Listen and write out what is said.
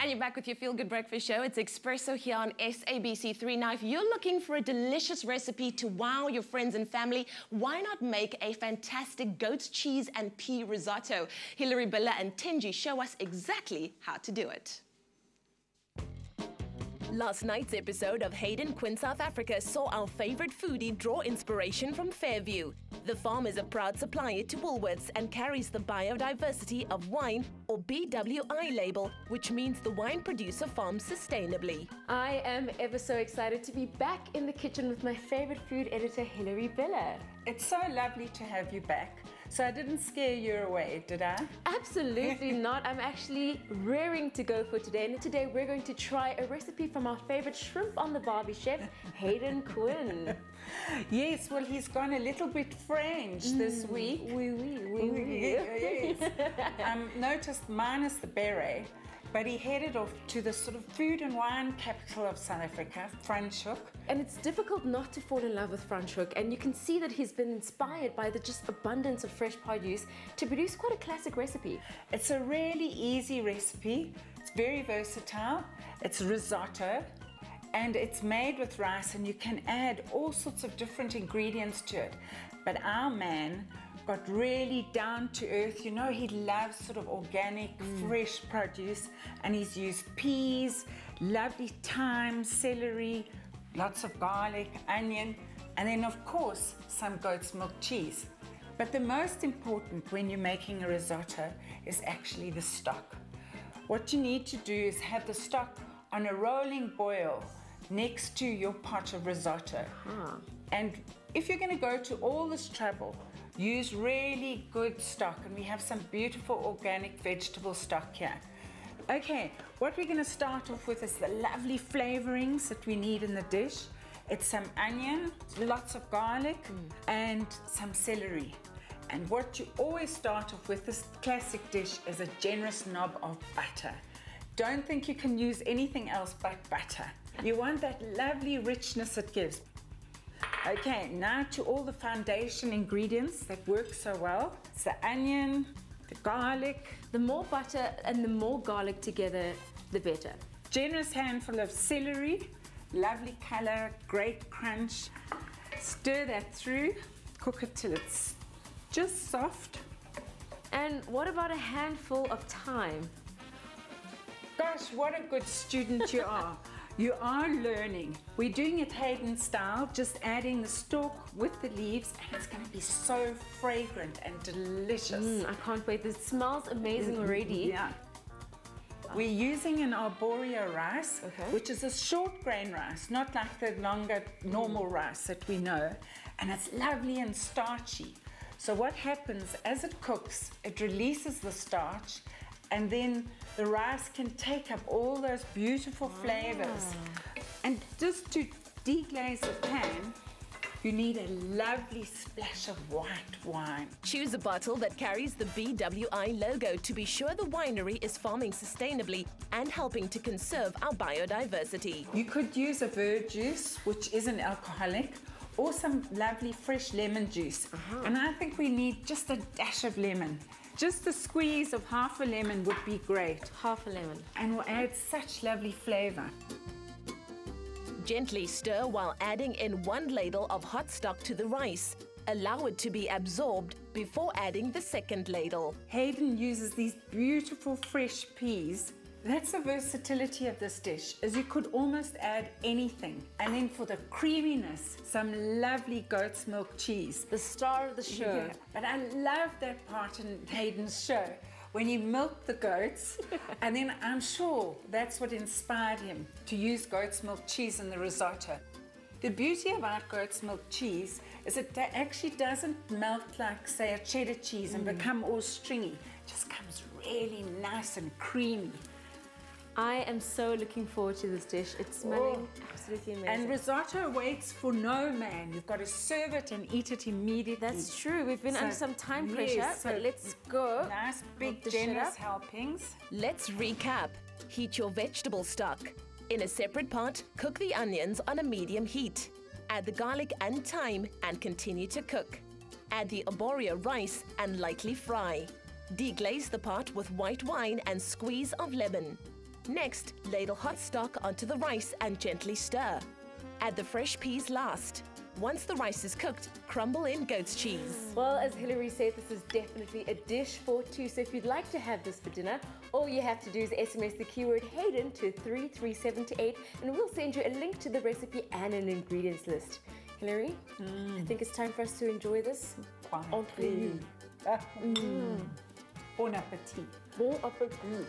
And you're back with your Feel Good Breakfast Show. It's Expresso here on SABC3. Now, if you're looking for a delicious recipe to wow your friends and family, why not make a fantastic goat's cheese and pea risotto? Hilary Biller and Tenji show us exactly how to do it. Last night's episode of Hayden Quinn South Africa saw our favorite foodie draw inspiration from Fairview. The farm is a proud supplier to Woolworths and carries the Biodiversity of Wine or BWI label, which means the wine producer farms sustainably. I am ever so excited to be back in the kitchen with my favorite food editor, Hilary Biller. It's so lovely to have you back. So I didn't scare you away, did I? Absolutely not. I'm actually raring to go for today. And today we're going to try a recipe from our favorite shrimp on the barbie chef, Hayden Quinn. Yes, well, he's gone a little bit French this week. Oui, oui, oui, oui. yes. um, notice minus the beret, but he headed off to the sort of food and wine capital of South Africa, Franschhoek. And it's difficult not to fall in love with Franschhoek, and you can see that he's been inspired by the just abundance of fresh produce to produce quite a classic recipe. It's a really easy recipe. It's very versatile. It's risotto and it's made with rice and you can add all sorts of different ingredients to it. But our man got really down to earth. You know, he loves sort of organic, mm. fresh produce and he's used peas, lovely thyme, celery, lots of garlic, onion, and then of course some goat's milk cheese. But the most important when you're making a risotto is actually the stock. What you need to do is have the stock on a rolling boil next to your pot of risotto. Ah. And if you're going to go to all this trouble, use really good stock. And we have some beautiful organic vegetable stock here. Okay, what we're going to start off with is the lovely flavorings that we need in the dish. It's some onion, lots of garlic, hmm. and some celery. And what you always start off with this classic dish is a generous knob of butter. Don't think you can use anything else but butter. You want that lovely richness it gives. Okay, now to all the foundation ingredients that work so well. It's the onion, the garlic, The more butter and the more garlic together, the better. generous handful of celery, lovely color, great crunch. Stir that through, cook it till it's just soft. And what about a handful of thyme? What a good student you are. You are learning. We're doing it Hayden style, just adding the stalk with the leaves, and it's going to be so fragrant and delicious. Mm, I can't wait. This smells amazing already. Yeah. We're using an arborio rice, Okay. which is a short grain rice, not like the longer normal rice that we know. And it's lovely and starchy. So what happens as it cooks, it releases the starch and then the rice can take up all those beautiful flavors. Ah. And just to deglaze the pan, you need a lovely splash of white wine. Choose a bottle that carries the BWI logo to be sure the winery is farming sustainably and helping to conserve our biodiversity. You could use a verjuice, which isn't alcoholic, or some lovely fresh lemon juice. Uh-huh. And I think we need just a dash of lemon. Just the squeeze of half a lemon would be great Half a lemon. and will add such lovely flavor. Gently stir while adding in one ladle of hot stock to the rice. Allow it to be absorbed before adding the second ladle. Hayden uses these beautiful fresh peas. That's the versatility of this dish, is you could almost add anything. And then for the creaminess, some lovely goat's milk cheese. The star of the show. Yeah, but I love that part in Hayden's show when he milked the goats, and then I'm sure that's what inspired him to use goat's milk cheese in the risotto. The beauty about goat's milk cheese is it actually doesn't melt like, say, a cheddar cheese and mm. become all stringy. It just comes really nice and creamy. I am so looking forward to this dish. It's smelling oh. absolutely amazing. And risotto waits for no man. You've got to serve it and eat it immediately. That's true. We've been So, under some time yes, pressure, so but let's go. Nice, big, generous helpings. Let's recap. Heat your vegetable stock. In a separate pot, cook the onions on a medium heat. Add the garlic and thyme and continue to cook. Add the arborio rice and lightly fry. Deglaze the pot with white wine and squeeze of lemon. Next, ladle hot stock onto the rice and gently stir. Add the fresh peas last. Once the rice is cooked, crumble in goat's cheese. Well, as Hilary said, this is definitely a dish for two. So if you'd like to have this for dinner, all you have to do is SMS the keyword Hayden to 33728 and we'll send you a link to the recipe and an ingredients list. Hilary, I think it's time for us to enjoy this. Quite Entre nous. Ah, mm. Bon appetit. Bon appetit.